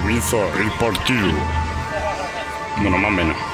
comienza el partido. Bueno, más o menos.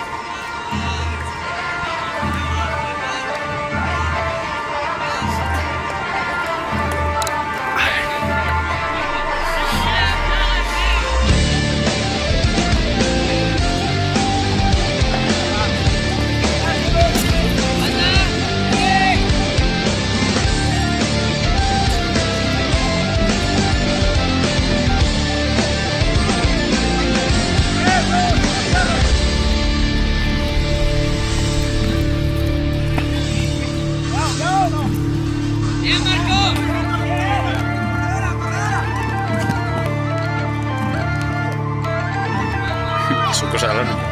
selling.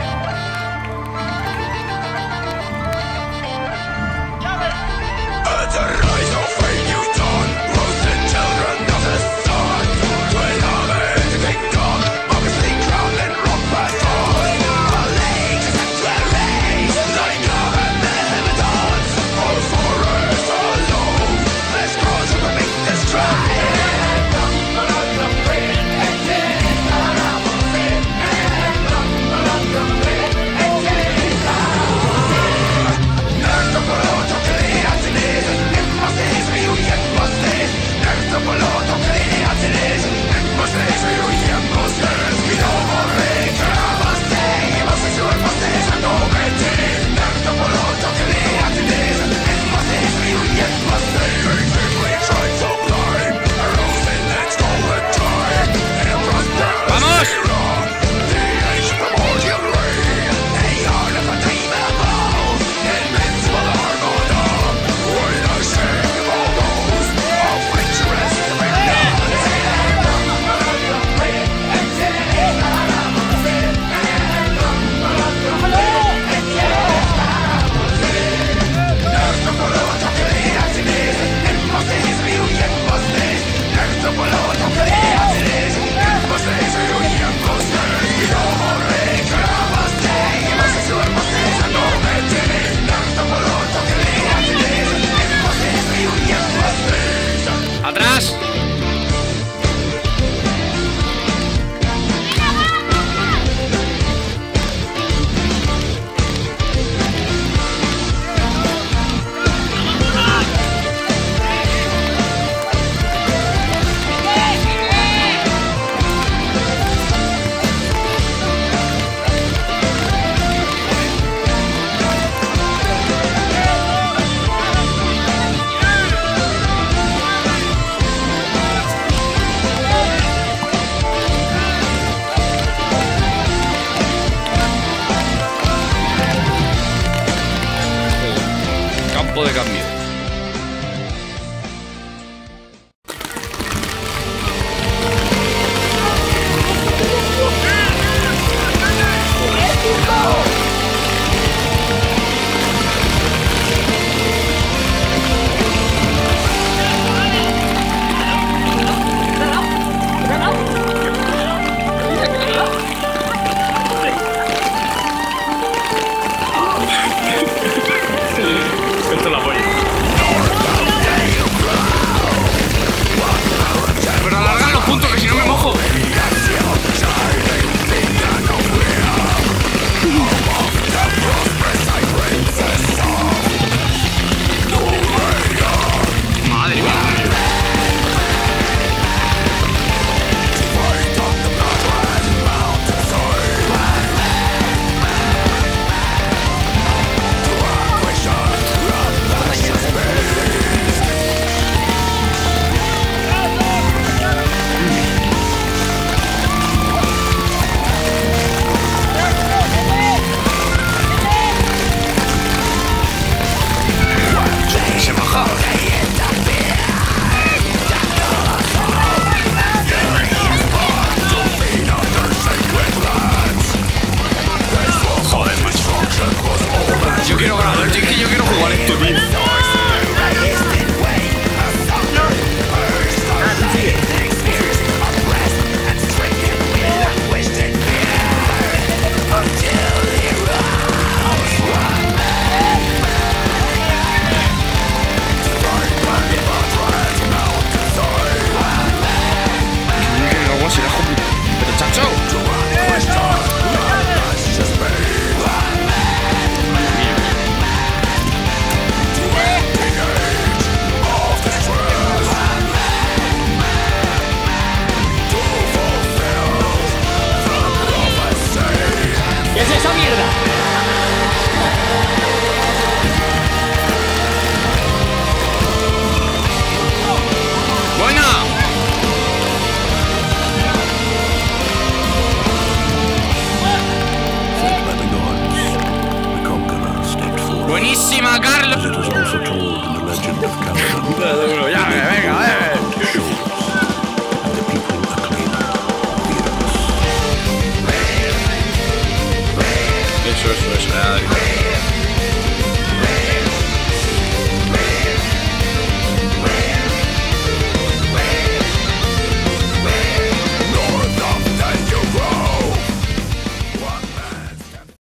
¿Qué es esa mierda?